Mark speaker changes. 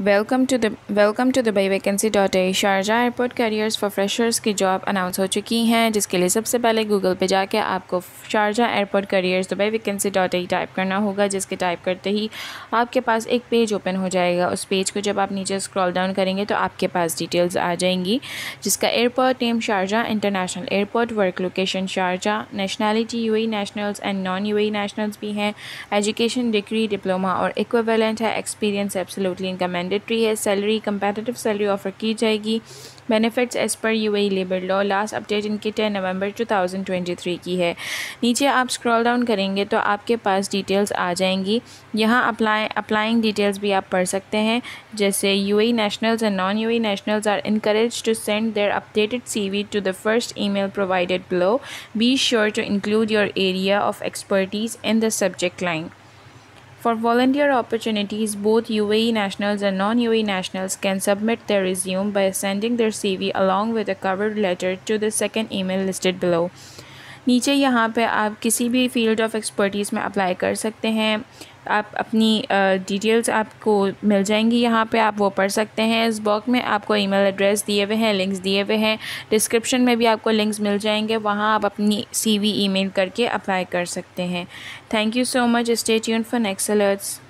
Speaker 1: Welcome to the welcome to Dubai vacancy dot A Sharjah airport careers for freshers की job announce हो चुकी हैं, जिसके लिए सबसे पहले गूगल पे जाके आपको Sharjah airport careers Dubai vacancy dot A type करना होगा, जिसके टाइप करते ही आपके पास एक पेज ओपन हो जाएगा। उस पेज को जब आप नीचे स्क्रॉल डाउन करेंगे तो आपके पास डिटेल्स आ जाएँगी, जिसका airport name Sharjah international airport work location Sharjah nationality U E nationals and non U E nationals भी हैं एजुकेशन डिग्री डिप्लोमा और इक्वेलेंट है एक्सपीरियंस एब्सोल्युटली इनका मैंडेटरी है सैलरी कंपेटिटिव सैलरी ऑफ़र की जाएगी। Benefits as per U labour law last update इनकी ten November 2023 की है। नीचे आप स्क्रॉल डाउन करेंगे तो आपके पास डिटेल्स आ जाएँगी। यहाँ अप्लाई अप्लाइंग डिटेल्स भी आप पढ़ सकते हैं। जैसे U A nationals and non U nationals are increase to send their updated C V to the first E provided below be sure to include your area of expertise in the subject line For volunteer opportunities, both UAE nationals and non-UAE nationals can submit their resume by sending their CV along with a cover letter to the second email listed below. नीचे यहाँ पे आप किसी भी field of expertise में apply कर सकते हैं आप अपनी डिटेल्स आपको मिल जाएँगी यहाँ पे, आप वो पढ़ सकते हैं। इस बॉक्स में आपको ईमेल एड्रेस दिए हुए हैं लिंक्स दिए हुए हैं। डिस्क्रिप्शन में भी आपको लिंक्स मिल जाएँगे। वहाँ आप अपनी सीवी ईमेल करके अप्लाई कर सकते हैं। Thank you so much stay यून फॉर नेक्स्ट अलर्ट्स